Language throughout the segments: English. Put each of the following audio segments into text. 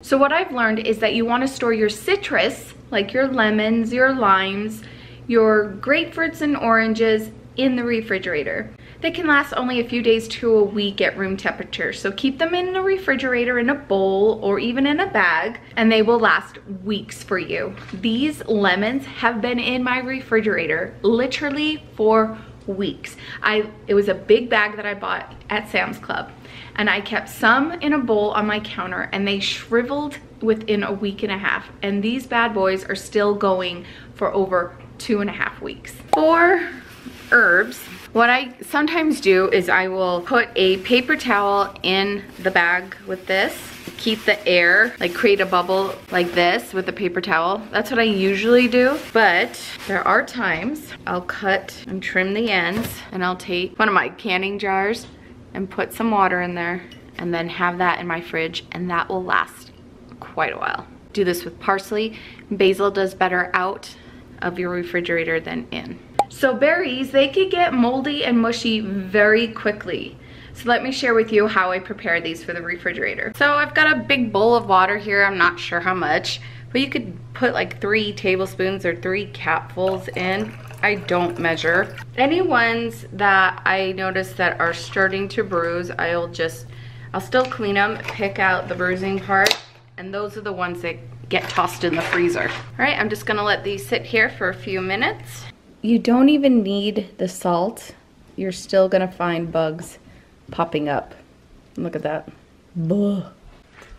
So what I've learned is that you want to store your citrus, like your lemons, your limes, your grapefruits and oranges in the refrigerator. They can last only a few days to a week at room temperature. So keep them in the refrigerator in a bowl or even in a bag and they will last weeks for you. These lemons have been in my refrigerator literally for weeks. I It was a big bag that I bought at Sam's Club and I kept some in a bowl on my counter and they shriveled within a week and a half. And these bad boys are still going for over two and a half weeks. For herbs, what I sometimes do is I will put a paper towel in the bag with this, keep the air, like create a bubble like this with a paper towel. That's what I usually do, but there are times I'll cut and trim the ends and I'll take one of my canning jars and put some water in there and then have that in my fridge and that will last quite a while. Do this with parsley. Basil does better out of your refrigerator than in. So berries, they could get moldy and mushy very quickly. So let me share with you how I prepare these for the refrigerator. So I've got a big bowl of water here. I'm not sure how much, but you could put like three tablespoons or three capfuls in. I don't measure. Any ones that I notice that are starting to bruise, I'll just, I'll still clean them, pick out the bruising part, and those are the ones that get tossed in the freezer. All right, I'm just gonna let these sit here for a few minutes. You don't even need the salt. You're still gonna find bugs popping up. Look at that.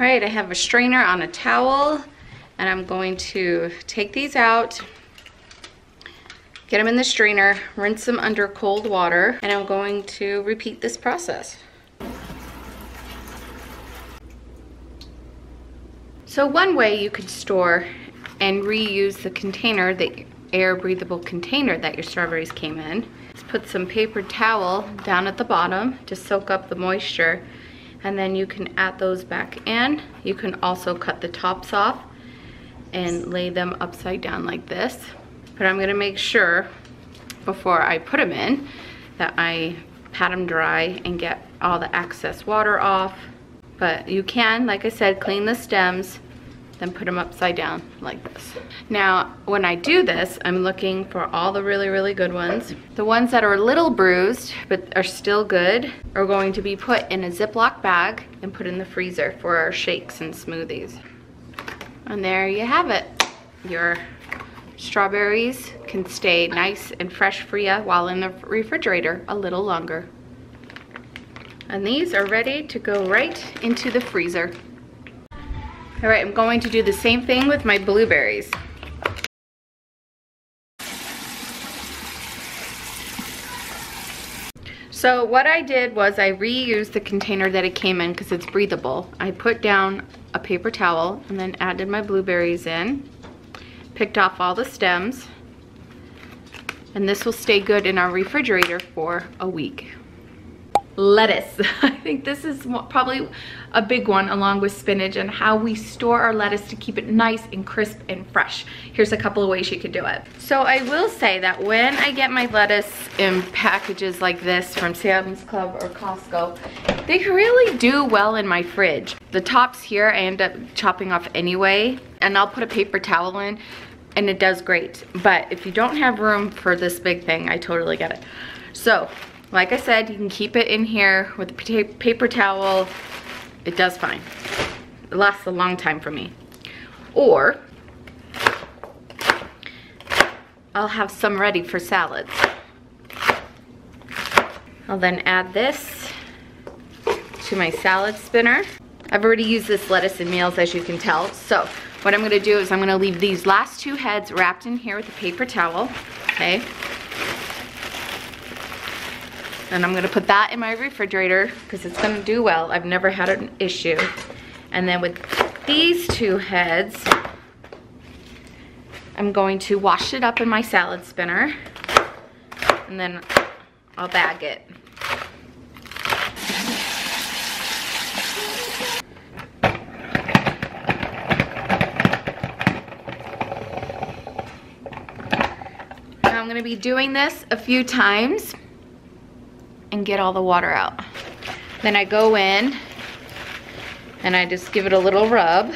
All right, I have a strainer on a towel and I'm going to take these out, get them in the strainer, rinse them under cold water, and I'm going to repeat this process. So one way you could store and reuse the container, the air breathable container that your strawberries came in, is put some paper towel down at the bottom to soak up the moisture and then you can add those back in. You can also cut the tops off and lay them upside down like this. But I'm gonna make sure before I put them in that I pat them dry and get all the excess water off but you can, like I said, clean the stems, then put them upside down like this. Now, when I do this, I'm looking for all the really, really good ones. The ones that are a little bruised, but are still good, are going to be put in a Ziploc bag and put in the freezer for our shakes and smoothies. And there you have it. Your strawberries can stay nice and fresh for you while in the refrigerator a little longer. And these are ready to go right into the freezer. All right, I'm going to do the same thing with my blueberries. So what I did was I reused the container that it came in because it's breathable. I put down a paper towel and then added my blueberries in, picked off all the stems, and this will stay good in our refrigerator for a week lettuce. I think this is probably a big one along with spinach and how we store our lettuce to keep it nice and crisp and fresh. Here's a couple of ways you could do it. So I will say that when I get my lettuce in packages like this from Sam's Club or Costco, they really do well in my fridge. The tops here I end up chopping off anyway and I'll put a paper towel in and it does great. But if you don't have room for this big thing, I totally get it. So like I said, you can keep it in here with a paper towel. It does fine. It lasts a long time for me. Or, I'll have some ready for salads. I'll then add this to my salad spinner. I've already used this lettuce in meals as you can tell. So what I'm gonna do is I'm gonna leave these last two heads wrapped in here with a paper towel, okay? And I'm gonna put that in my refrigerator because it's gonna do well. I've never had an issue. And then with these two heads, I'm going to wash it up in my salad spinner and then I'll bag it. I'm gonna be doing this a few times and get all the water out. Then I go in and I just give it a little rub.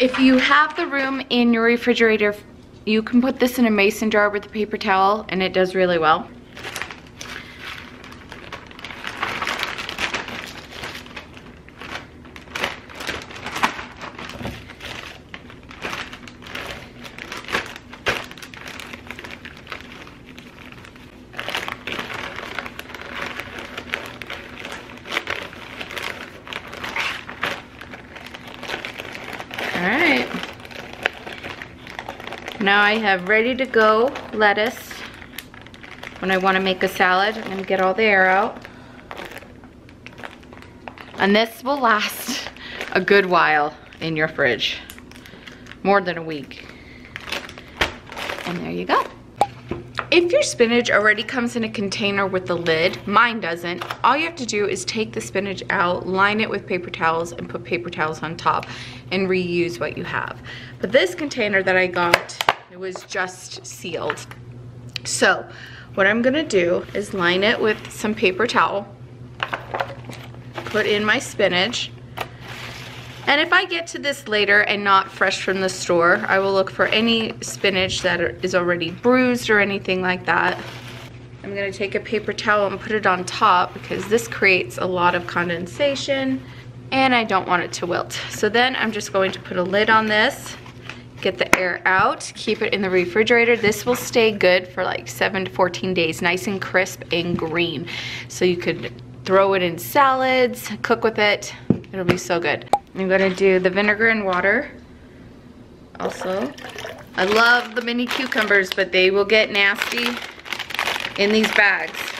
If you have the room in your refrigerator, you can put this in a mason jar with a paper towel and it does really well. Now I have ready to go lettuce. When I want to make a salad, I'm to get all the air out. And this will last a good while in your fridge. More than a week. And there you go. If your spinach already comes in a container with the lid, mine doesn't, all you have to do is take the spinach out, line it with paper towels, and put paper towels on top and reuse what you have. But this container that I got it was just sealed. So what I'm gonna do is line it with some paper towel, put in my spinach, and if I get to this later and not fresh from the store, I will look for any spinach that is already bruised or anything like that. I'm gonna take a paper towel and put it on top because this creates a lot of condensation and I don't want it to wilt. So then I'm just going to put a lid on this get the air out, keep it in the refrigerator. This will stay good for like 7 to 14 days, nice and crisp and green. So you could throw it in salads, cook with it. It'll be so good. I'm gonna do the vinegar and water also. I love the mini cucumbers, but they will get nasty in these bags.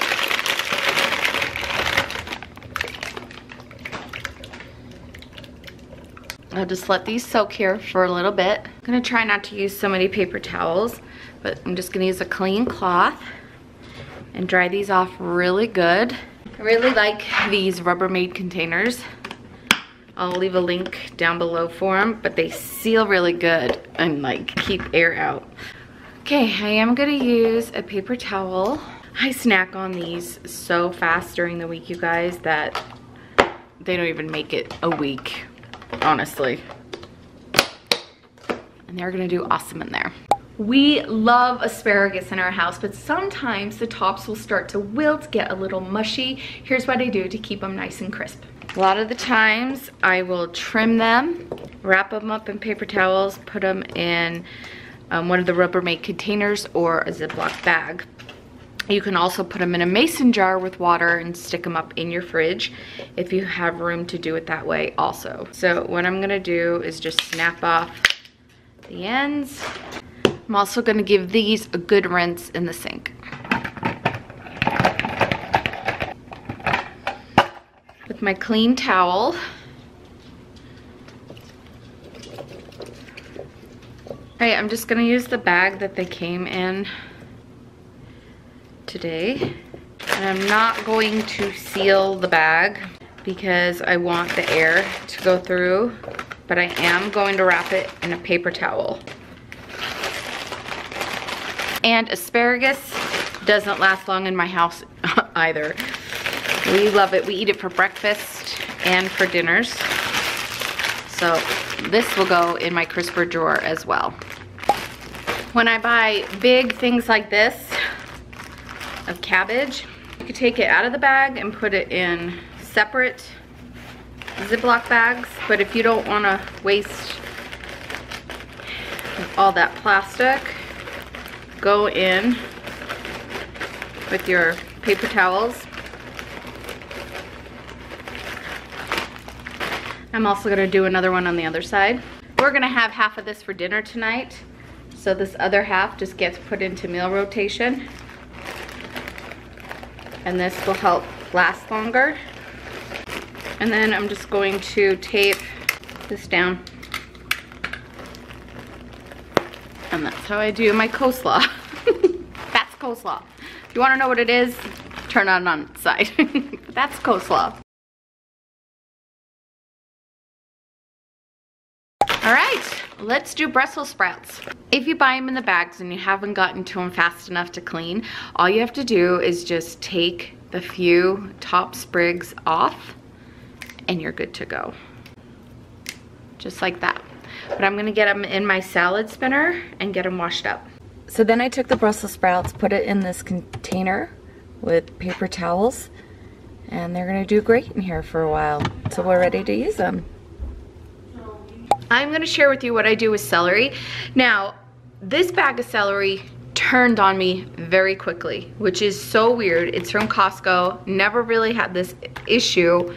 I'll just let these soak here for a little bit. I'm gonna try not to use so many paper towels, but I'm just gonna use a clean cloth and dry these off really good. I really like these Rubbermaid containers. I'll leave a link down below for them, but they seal really good and like keep air out. Okay, I am gonna use a paper towel. I snack on these so fast during the week, you guys, that they don't even make it a week honestly. And they're gonna do awesome in there. We love asparagus in our house, but sometimes the tops will start to wilt, get a little mushy. Here's what I do to keep them nice and crisp. A lot of the times I will trim them, wrap them up in paper towels, put them in um, one of the Rubbermaid containers or a Ziploc bag. You can also put them in a mason jar with water and stick them up in your fridge if you have room to do it that way also. So what I'm gonna do is just snap off the ends. I'm also gonna give these a good rinse in the sink. With my clean towel. All right, I'm just gonna use the bag that they came in today. And I'm not going to seal the bag because I want the air to go through, but I am going to wrap it in a paper towel. And asparagus doesn't last long in my house either. We love it. We eat it for breakfast and for dinners. So this will go in my crisper drawer as well. When I buy big things like this, of cabbage. You could take it out of the bag and put it in separate Ziploc bags, but if you don't want to waste all that plastic, go in with your paper towels. I'm also gonna do another one on the other side. We're gonna have half of this for dinner tonight. So this other half just gets put into meal rotation and this will help last longer. And then I'm just going to tape this down. And that's how I do my coleslaw. that's coleslaw. If you wanna know what it is, turn it on its side. that's coleslaw. Let's do Brussels sprouts. If you buy them in the bags and you haven't gotten to them fast enough to clean, all you have to do is just take the few top sprigs off and you're good to go. Just like that. But I'm gonna get them in my salad spinner and get them washed up. So then I took the Brussels sprouts, put it in this container with paper towels, and they're gonna do great in here for a while. So we're ready to use them. I'm gonna share with you what I do with celery. Now, this bag of celery turned on me very quickly, which is so weird. It's from Costco, never really had this issue,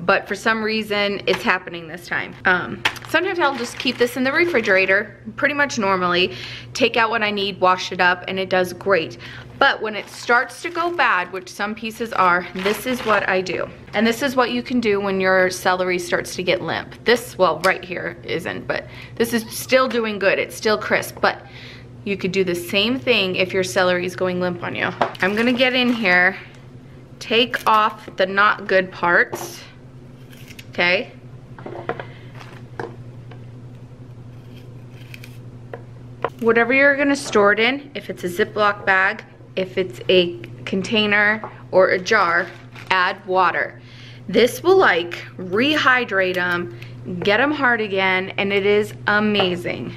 but for some reason it's happening this time. Um, sometimes I'll just keep this in the refrigerator, pretty much normally, take out what I need, wash it up, and it does great. But when it starts to go bad, which some pieces are, this is what I do. And this is what you can do when your celery starts to get limp. This, well, right here isn't, but this is still doing good. It's still crisp, but you could do the same thing if your celery is going limp on you. I'm gonna get in here, take off the not good parts, okay? Whatever you're gonna store it in, if it's a Ziploc bag, if it's a container or a jar, add water. This will like rehydrate them, get them hard again, and it is amazing.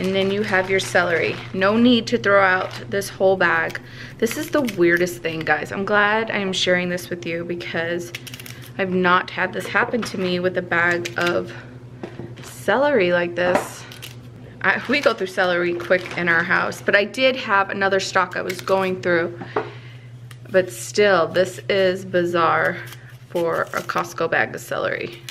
And then you have your celery. No need to throw out this whole bag. This is the weirdest thing, guys. I'm glad I'm sharing this with you because I've not had this happen to me with a bag of celery like this. I, we go through celery quick in our house, but I did have another stock I was going through. But still, this is bizarre for a Costco bag of celery.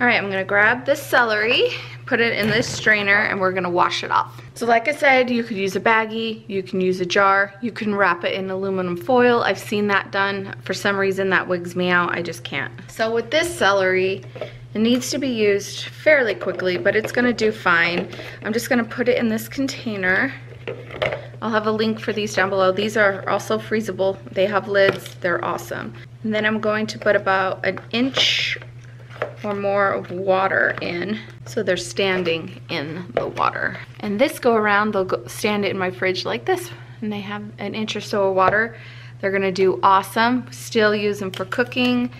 All right, I'm gonna grab this celery, put it in this strainer, and we're gonna wash it off. So like I said, you could use a baggie, you can use a jar, you can wrap it in aluminum foil. I've seen that done. For some reason, that wigs me out. I just can't. So with this celery, it needs to be used fairly quickly, but it's gonna do fine. I'm just gonna put it in this container. I'll have a link for these down below. These are also freezable. They have lids, they're awesome. And then I'm going to put about an inch or more of water in. So they're standing in the water. And this go around they'll go stand it in my fridge like this. And they have an inch or so of water. They're gonna do awesome. Still use them for cooking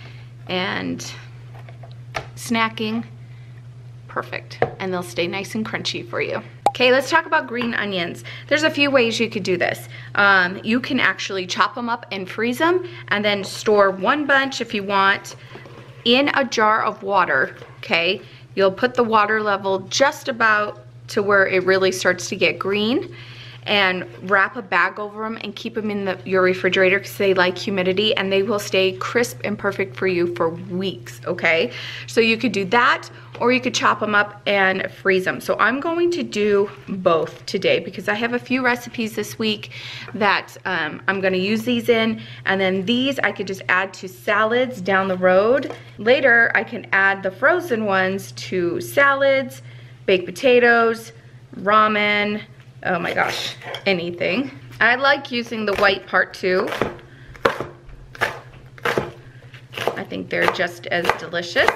and snacking. Perfect. And they'll stay nice and crunchy for you. Okay, let's talk about green onions. There's a few ways you could do this. Um, you can actually chop them up and freeze them and then store one bunch if you want in a jar of water, okay? You'll put the water level just about to where it really starts to get green and wrap a bag over them and keep them in the, your refrigerator because they like humidity and they will stay crisp and perfect for you for weeks, okay? So you could do that or you could chop them up and freeze them. So I'm going to do both today because I have a few recipes this week that um, I'm gonna use these in and then these I could just add to salads down the road. Later I can add the frozen ones to salads, baked potatoes, ramen, oh my gosh, anything. I like using the white part too. I think they're just as delicious.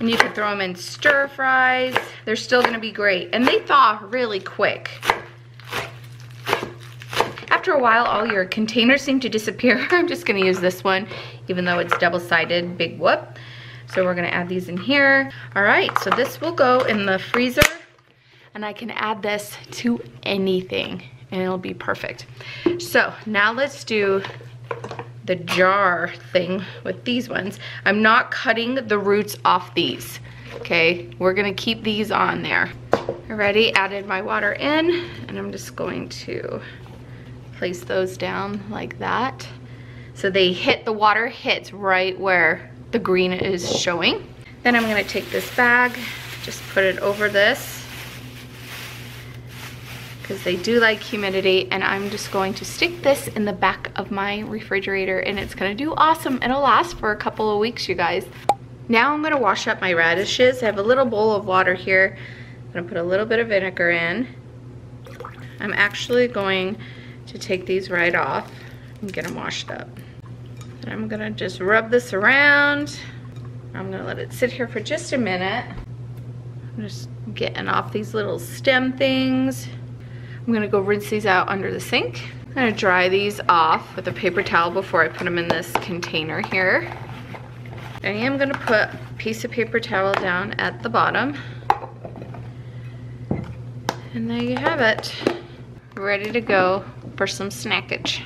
And you can throw them in stir fries. They're still gonna be great. And they thaw really quick. After a while, all your containers seem to disappear. I'm just gonna use this one, even though it's double-sided, big whoop. So we're gonna add these in here. All right, so this will go in the freezer and I can add this to anything and it'll be perfect. So now let's do the jar thing with these ones. I'm not cutting the roots off these, okay? We're gonna keep these on there. Already added my water in and I'm just going to place those down like that. So they hit, the water hits right where the green is showing. Then I'm gonna take this bag, just put it over this because they do like humidity and I'm just going to stick this in the back of my refrigerator and it's gonna do awesome. It'll last for a couple of weeks, you guys. Now I'm gonna wash up my radishes. I have a little bowl of water here. I'm gonna put a little bit of vinegar in. I'm actually going to take these right off and get them washed up. And I'm gonna just rub this around. I'm gonna let it sit here for just a minute. I'm just getting off these little stem things. I'm gonna go rinse these out under the sink. I'm gonna dry these off with a paper towel before I put them in this container here. I am gonna put a piece of paper towel down at the bottom. And there you have it. Ready to go for some snackage.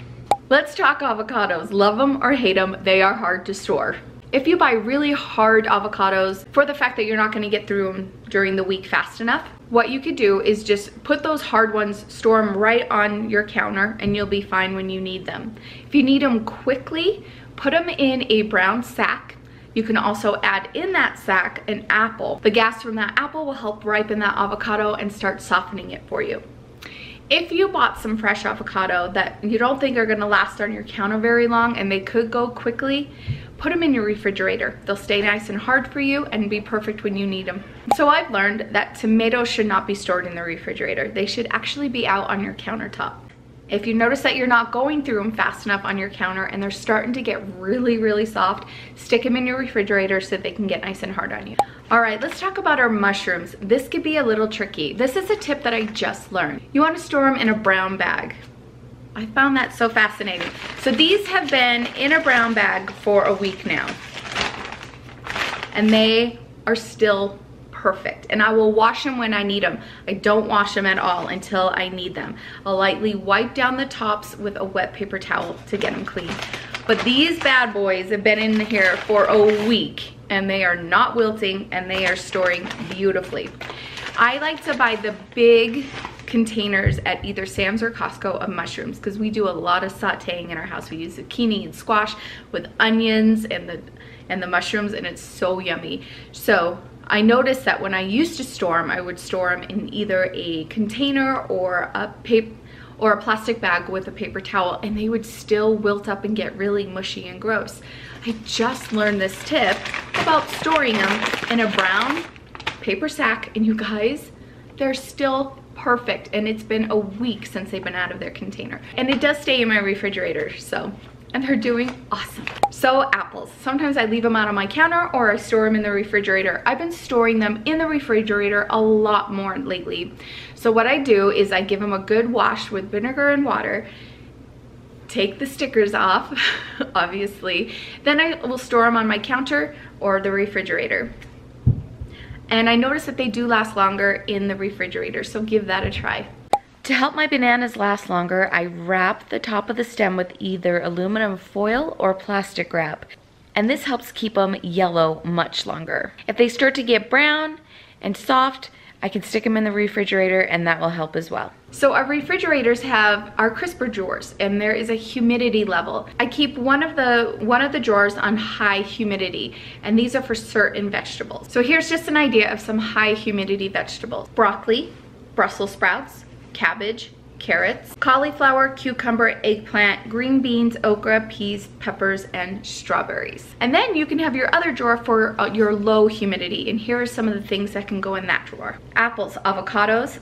Let's talk avocados. Love them or hate them, they are hard to store. If you buy really hard avocados for the fact that you're not gonna get through them during the week fast enough, what you could do is just put those hard ones, store them right on your counter and you'll be fine when you need them. If you need them quickly, put them in a brown sack you can also add in that sack an apple. The gas from that apple will help ripen that avocado and start softening it for you. If you bought some fresh avocado that you don't think are gonna last on your counter very long and they could go quickly, put them in your refrigerator. They'll stay nice and hard for you and be perfect when you need them. So I've learned that tomatoes should not be stored in the refrigerator. They should actually be out on your countertop. If you notice that you're not going through them fast enough on your counter and they're starting to get really, really soft, stick them in your refrigerator so they can get nice and hard on you. All right, let's talk about our mushrooms. This could be a little tricky. This is a tip that I just learned. You wanna store them in a brown bag. I found that so fascinating. So these have been in a brown bag for a week now. And they are still perfect. And I will wash them when I need them. I don't wash them at all until I need them. I'll lightly wipe down the tops with a wet paper towel to get them clean. But these bad boys have been in here for a week and they are not wilting and they are storing beautifully. I like to buy the big containers at either Sam's or Costco of mushrooms because we do a lot of sauteing in our house. We use zucchini and squash with onions and the and the mushrooms and it's so yummy. So I noticed that when I used to store them, I would store them in either a container or a paper or a plastic bag with a paper towel and they would still wilt up and get really mushy and gross. I just learned this tip about storing them in a brown paper sack and you guys, they're still perfect and it's been a week since they've been out of their container. And it does stay in my refrigerator, so and they're doing awesome. So apples, sometimes I leave them out on my counter or I store them in the refrigerator. I've been storing them in the refrigerator a lot more lately. So what I do is I give them a good wash with vinegar and water, take the stickers off, obviously. Then I will store them on my counter or the refrigerator. And I notice that they do last longer in the refrigerator, so give that a try. To help my bananas last longer, I wrap the top of the stem with either aluminum foil or plastic wrap. And this helps keep them yellow much longer. If they start to get brown and soft, I can stick them in the refrigerator and that will help as well. So our refrigerators have our crisper drawers and there is a humidity level. I keep one of the one of the drawers on high humidity and these are for certain vegetables. So here's just an idea of some high humidity vegetables. Broccoli, Brussels sprouts, cabbage, carrots, cauliflower, cucumber, eggplant, green beans, okra, peas, peppers, and strawberries. And then you can have your other drawer for uh, your low humidity. And here are some of the things that can go in that drawer. Apples, avocados,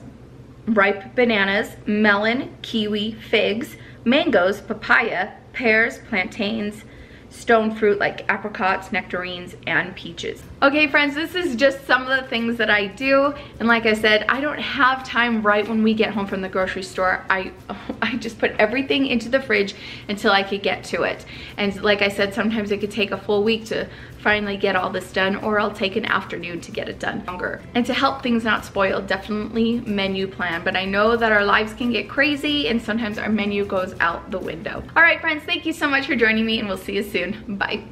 ripe bananas, melon, kiwi, figs, mangoes, papaya, pears, plantains, stone fruit like apricots, nectarines, and peaches. Okay friends, this is just some of the things that I do. And like I said, I don't have time right when we get home from the grocery store. I, I just put everything into the fridge until I could get to it. And like I said, sometimes it could take a full week to finally get all this done or I'll take an afternoon to get it done longer. And to help things not spoil, definitely menu plan. But I know that our lives can get crazy and sometimes our menu goes out the window. All right, friends, thank you so much for joining me and we'll see you soon. Bye.